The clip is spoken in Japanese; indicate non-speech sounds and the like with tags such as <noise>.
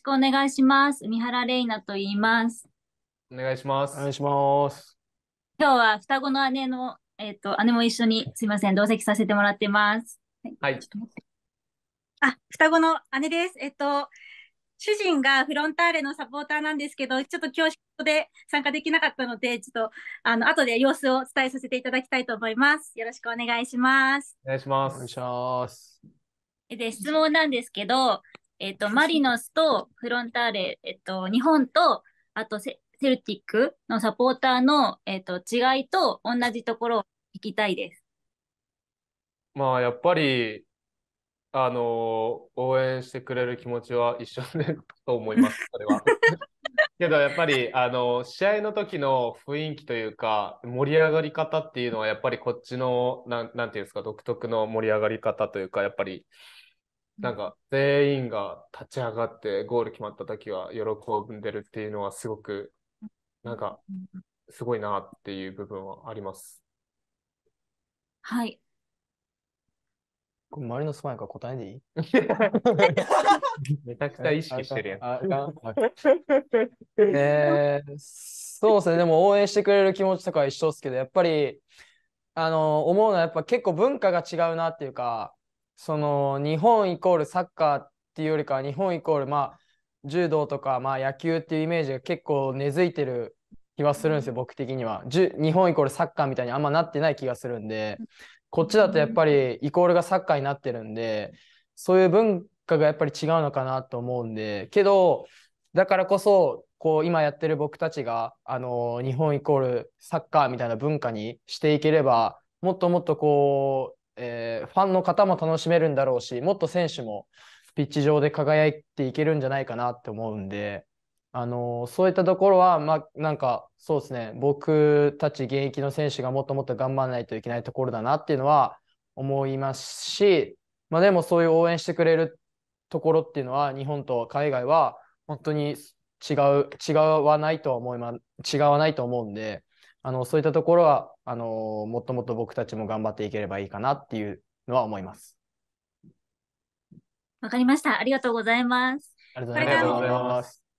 しくお願いします。海原レイナと言います。お願いします。お願いします。今日は双子の姉の、えっ、と、姉も一緒に、すいません、同席させてもらってます。はいちょっと待ってあ、双子の姉です。えっと、主人がフロンターレのサポーターなんですけど、ちょっと今日で参加できなかったので、ちょっと、あの、後で様子を伝えさせていただきたいと思います。よろしくお願いします。お願いします。お願いします。で、質問なんですけど、えっ、と、マリノスとフロンターレ、えっ、と、日本と、あとセ、セルティックのサポーターの、えっ、と、違いと同じところを聞きたいです。まあ、やっぱり、あの、応援してくれる気持ちは一緒でと思います、それは。<laughs> けど、やっぱり、あの、試合の時の雰囲気というか、盛り上がり方っていうのは、やっぱりこっちの、なん、なんていうんですか、独特の盛り上がり方というか、やっぱり、なんか、全員が立ち上がってゴール決まった時は喜んでるっていうのは、すごく、なんか、すごいなっていう部分はあります。はい。これマリノスファンやから答えでいい？<laughs> めちゃくちゃ意識してるやん <laughs> えー、そうですね。でも応援してくれる気持ちとかは一緒ですけど、やっぱり、あの、思うのはやっぱ結構文化が違うなっていうか、その、日本イコールサッカーっていうよりかは、日本イコール、まあ、柔道とか、まあ、野球っていうイメージが結構根付いてる気はするんですよ、僕的には。日本イコールサッカーみたいにあんまなってない気がするんで、こっちだとやっぱりイコールがサッカーになってるんで、そういう文化がやっぱり違うのかなと思うんで、けど、だからこそ、こう今やってる僕たちが、あの日本イコールサッカーみたいな文化にしていければ、もっともっとこう、えーファンの方も楽しめるんだろうし、もっと選手もピッチ上で輝いていけるんじゃないかなって思うんで、あのそういったところは、まあ、なんかそうですね、僕たち現役の選手がもっともっと頑張らないといけないところだなっていうのは思いますし、まあ、でもそういう応援してくれるところっていうのは、日本と海外は本当に違う、違わないとは思いま、違わないと思うんで、あの、そういったところは、あの、もっともっと僕たちも頑張っていければいいかなっていうのは思います。わかりました。ありがとうございます。ありがとうございます。